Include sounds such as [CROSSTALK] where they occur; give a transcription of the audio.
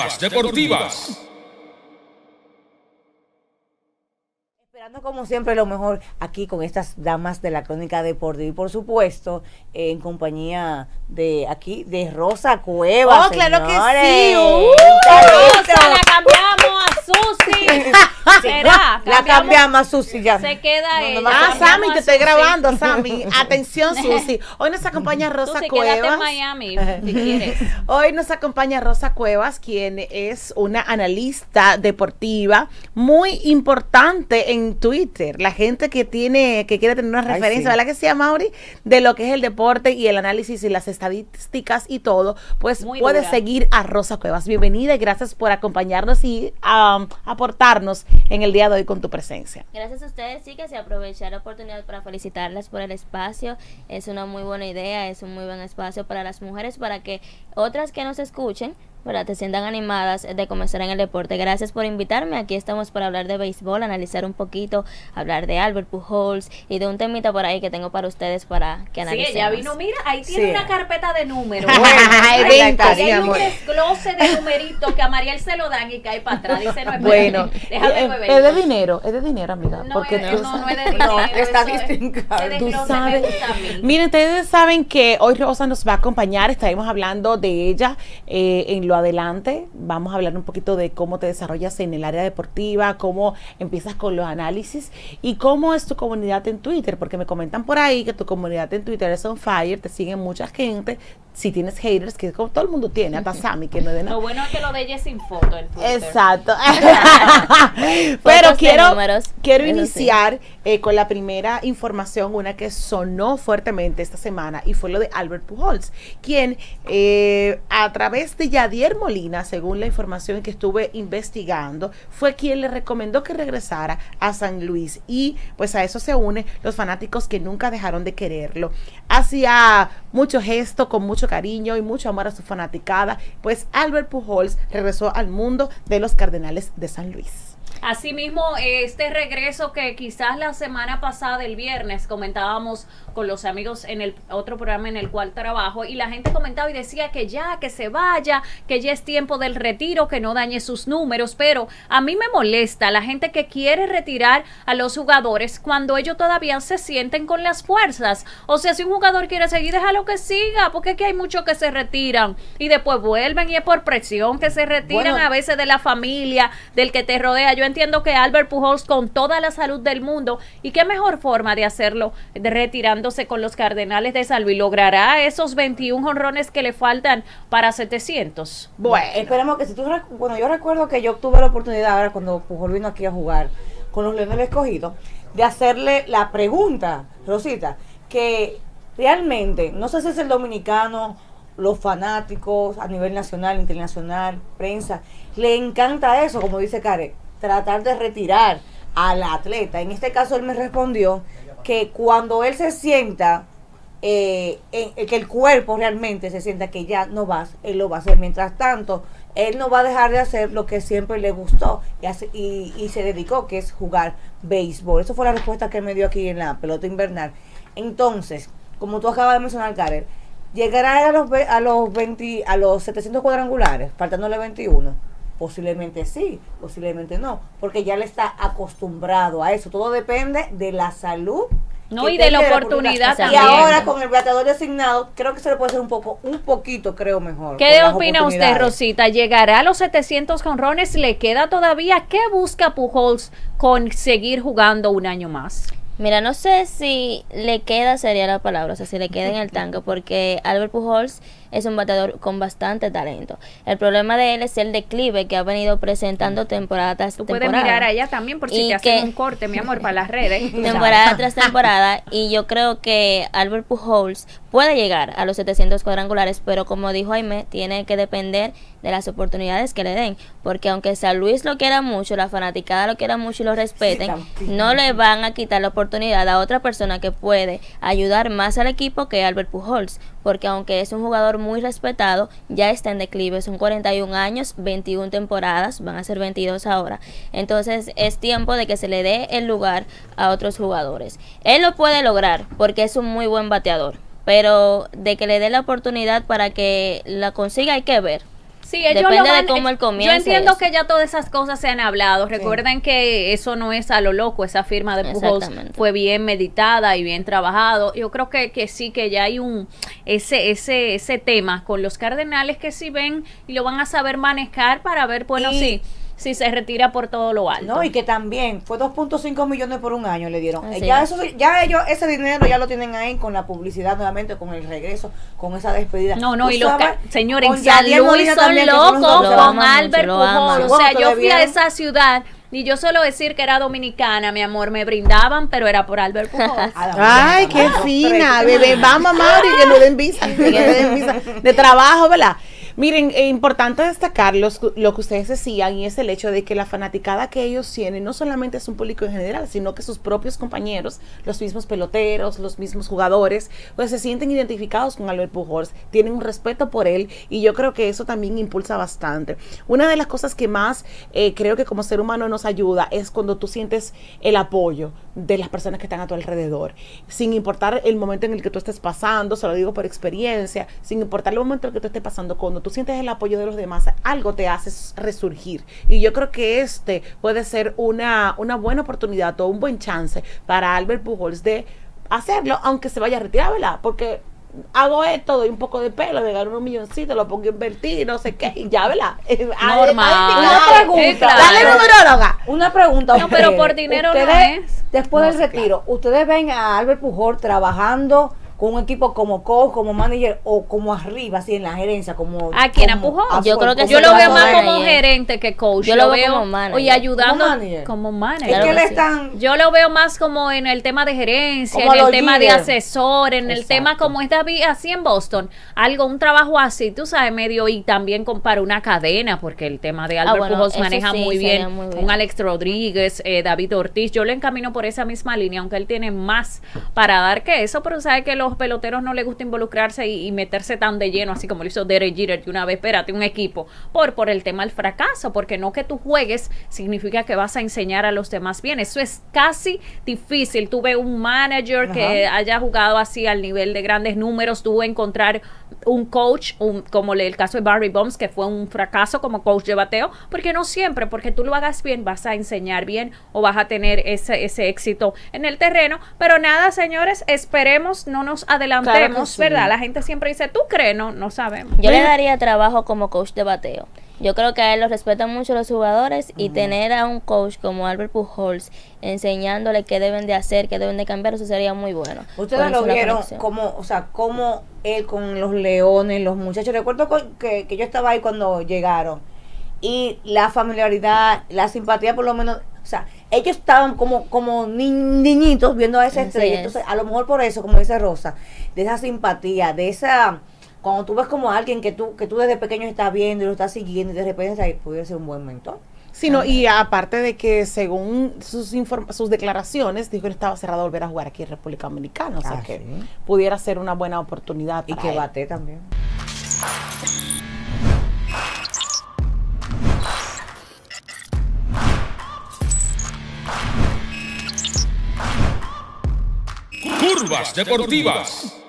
Curvas Deportivas. Esperando como siempre lo mejor aquí con estas damas de la crónica deportiva y por supuesto en compañía de aquí de Rosa Cuevas. Oh, claro que sí. Uh, Rosa, la cambiamos a Susi. La cambiamos a Susi ya. Se queda ella. Ah, Sammy, te estoy grabando, Sammy. Atención, [LAUGHS] Susi. Hoy nos acompaña Rosa Susi, quédate en Cuevas. Miami, si quieres. [LAUGHS] Hoy nos acompaña Rosa Cuevas, quien es una analista deportiva muy importante en Twitter. La gente que tiene, que quiere tener una Ay, referencia, sí. ¿verdad que sí, Mauri? De lo que es el deporte y el análisis y las estadísticas y todo, pues Muy dura. seguir a Rosa Cuevas. Bienvenida y gracias por acompañarnos y um, aportarnos en el día de hoy con tu presencia. Gracias a ustedes, chicas, y aprovechar la oportunidad para felicitarlas por el espacio. Es una muy buena idea, es un muy buen espacio para las mujeres, para que otras que nos escuchen, ¿verdad? te sientan animadas de comenzar en el deporte. Gracias por invitarme. Aquí estamos para hablar de béisbol, analizar un poquito, hablar de Albert Pujols y de un temita por ahí que tengo para ustedes para que Sí, analicemos. ella vino, mira, ahí tiene Sí. una carpeta de números. Bueno, Ahí hay un amor. desglose de numeritos que a Mariel se lo dan y cae para atrás. Dice, no, Bueno, déjame eh, beber. es de dinero, es de dinero, amiga. No, porque es, tú no, no es de dinero. No, está distinto. Tú sabes. Miren, ustedes saben que hoy Rosa nos va a acompañar, estaremos hablando de ella eh, en lo adelante. Vamos a hablar un poquito de cómo te desarrollas en el área deportiva, cómo empiezas con los análisis y cómo es tu comunidad en Twitter, porque me comentan por ahí que tu comunidad en Twitter es on fire, te siguen mucha gente. Si tienes haters, que como todo el mundo tiene, hasta [LAUGHS] Sammy, que no es de nada. Lo bueno es que lo de ella es sin foto en Twitter. Exacto. [LAUGHS] [LAUGHS] Pero quiero, quiero sí. iniciar eh, con la primera información, una que sonó fuertemente esta semana, y fue lo de Albert Pujols, quien eh, a través de Yadier Molina, según la información que estuve investigando, fue quien le recomendó que regresara a San Luis. Y pues a eso se unen los fanáticos que nunca dejaron de quererlo. Hacía mucho gesto, con mucho cariño y mucho amor a su fanaticada, pues Albert Pujols regresó al mundo de los Cardenales de San Luis. Asimismo, este regreso que quizás la semana pasada, el viernes, comentábamos con los amigos en el otro programa en el cual trabajo y la gente comentaba y decía que ya, que se vaya, que ya es tiempo del retiro, que no dañe sus números, pero a mí me molesta la gente que quiere retirar a los jugadores cuando ellos todavía se sienten con las fuerzas. O sea, si un jugador quiere seguir, déjalo que siga, porque es que hay muchos que se retiran y después vuelven y es por presión que se retiran Bueno. a veces de la familia, del que te rodea. Yo entiendo que Albert Pujols con toda la salud del mundo y qué mejor forma de hacerlo de retirándose con los Cardenales de San Luis logrará esos 21 honrones que le faltan para 700. Bueno, Esperemos que si tú bueno, yo recuerdo que yo tuve la oportunidad ahora cuando Pujol vino aquí a jugar con los Leones del Escogido de hacerle la pregunta, Rosita, que realmente, no sé si es el dominicano, los fanáticos a nivel nacional, internacional, prensa, le encanta eso, como dice Karen, tratar de retirar al atleta. En este caso él me respondió que cuando él se sienta eh, en- en que el cuerpo realmente se sienta que ya no vas, él lo va a hacer. Mientras tanto, él no va a dejar de hacer lo que siempre le gustó y, hace- y, y se dedicó, que es jugar béisbol. Eso fue la respuesta que me dio aquí en la pelota invernal. Entonces, como tú acabas de mencionar, Karen, llegará a los, a los 20, a los 700 cuadrangulares, faltándole 21. Posiblemente sí, posiblemente no, porque ya le está acostumbrado a eso. Todo depende de la salud No, y de la oportunidad Y también. ahora con el bateador designado, creo que se le puede hacer un poco, un poquito, creo mejor. ¿Qué opina usted. Rosita? ¿Llegará a los 700 honrones? ¿Le queda todavía? ¿Qué busca Pujols con seguir jugando un año más? Mira, no sé si le queda, sería la palabra, o sea, si le queda en el tanque, porque Albert Pujols es un bateador con bastante talento. El problema de él es el declive que ha venido presentando temporada tras Tú puedes temporada. mirar a ella también por si Y te hacen un corte, mi amor, para las redes. [LAUGHS] temporada tras temporada y yo creo que Albert Pujols puede llegar a los 700 cuadrangulares, pero como dijo Jaime, tiene que depender de las oportunidades que le den, porque aunque San Luis lo quiera mucho, la fanaticada lo quiera mucho y lo respeten, no le van a quitar la oportunidad a otra persona que puede ayudar más al equipo que Albert Pujols, porque aunque es un jugador muy respetado, ya está en declive, son 41 años, 21 temporadas, van a ser 22 ahora. Entonces es tiempo de que se le dé el lugar a otros jugadores. Él lo puede lograr porque es un muy buen bateador, pero de que le dé la oportunidad para que la consiga hay que ver. Sí, ellos Depende lo de van- cómo él Yo entiendo eso. que ya todas esas cosas se han hablado. Recuerden que eso no es a lo loco, esa firma de Pujols fue bien meditada y bien trabajado. Yo creo que, que sí, que ya hay un ese ese ese tema con los Cardenales que sí ven y lo van a saber manejar para ver, bueno, Y- sí, si se retira por todo lo alto. No, y que también fue 2.5 millones por un año le dieron. Así ya es. eso ya ellos ese dinero ya lo tienen ahí con la publicidad nuevamente, con el regreso, con esa despedida. No, no, y los señores con en San Luis son locos Lo con aman Albert lo Pujols. aman. O sea, yo fui a esa ciudad y yo suelo decir que era dominicana, mi amor, me brindaban, pero era por Albert [LAUGHS] Pujols. Ay, qué fina, ¿tú te bebé. Vamos, Mauri, que no den visa, que no den visa de trabajo, ¿verdad? Miren, es importante destacar los- lo que ustedes decían y es el hecho de que la fanaticada que ellos tienen no solamente es un público en general, sino que sus propios compañeros, los mismos peloteros, los mismos jugadores, pues se sienten identificados con Albert Pujols, tienen un respeto por él y yo creo que eso también impulsa bastante. Una de las cosas que más eh, creo que como ser humano nos ayuda es cuando tú sientes el apoyo de las personas que están a tu alrededor, sin importar el momento en el que tú estés pasando, se lo digo por experiencia, sin importar el momento en el que tú estés pasando, cuando tú sientes el apoyo de los demás, algo te hace resurgir. Y yo creo que este puede ser una, una buena oportunidad o un buen chance para Albert Pujols de hacerlo, aunque se vaya a retirar, ¿verdad? Porque hago esto, doy un poco de pelo, me gano un milloncito, lo pongo a invertir, no sé qué, y ya, ¿verdad? [LAUGHS] Normal. Una pregunta. Sí, claro. Dale numeróloga. Una pregunta. No, pero por dinero no es. Después No, del retiro, ¿ustedes ven a Albert Pujol trabajando con un equipo como coach, como manager o como arriba, así en la gerencia? como ¿A quién? ¿A como- Pujol? Yo creo que Yo lo veo más como gerente que coach. Yo lo veo como manager. Oye, ayudando Como manager. como Es manager. Claro que sí. están... Yo lo veo más como en el tema de gerencia, Como en el los tema de asesor, en el tema como es David así en Boston, algo, un trabajo así, tú sabes, medio y también con, para una cadena, porque el tema de Albert Ah, bueno, Pujols maneja sí, muy bien, muy bien. un Alex Rodríguez, eh, David Ortiz, yo le encamino por esa misma línea, aunque él tiene más para dar que eso, pero sabe que a los peloteros no les gusta involucrarse y, y meterse tan de lleno, así como lo hizo Derek Jeter de una vez, espérate, un equipo, por, por el tema del fracaso, porque no que tú juegues significa que vas a enseñar a los demás bien, eso es casi difícil, tú ves un manager que haya jugado así al nivel de grandes números, tú encontrar un coach, un, como el caso de Barry Bonds, que fue un fracaso como coach de bateo, porque no siempre, porque tú lo hagas bien, vas a enseñar bien o vas a tener ese, ese éxito en el terreno. Pero nada, señores, esperemos, no nos adelantemos, sí. ¿verdad? La gente siempre dice, ¿tú crees? No, no sabemos. Yo le daría trabajo como coach de bateo. Yo creo que a él lo respetan mucho los jugadores y tener a un coach como Albert Pujols enseñándole qué deben de hacer, qué deben de cambiar, eso sería muy bueno. Ustedes lo vieron como, o sea, como él con los leones, los muchachos. Recuerdo que, que yo estaba ahí cuando llegaron. Y la familiaridad, la simpatía por lo menos, o sea, ellos estaban como, como ni- niñitos viendo a esa estrella. es. Entonces, a lo mejor por eso, como dice Rosa, de esa simpatía, de esa, cuando tú ves como a alguien que tú, que tú desde pequeño estás viendo y lo estás siguiendo y de repente ahí puede ser un buen mentor. Sino, y aparte de que según sus sus declaraciones, dijo que estaba cerrado a volver a jugar aquí en República Dominicana. O sea Ah, que sí. pudiera ser una buena oportunidad. Y que él. bate también. Curvas Deportivas.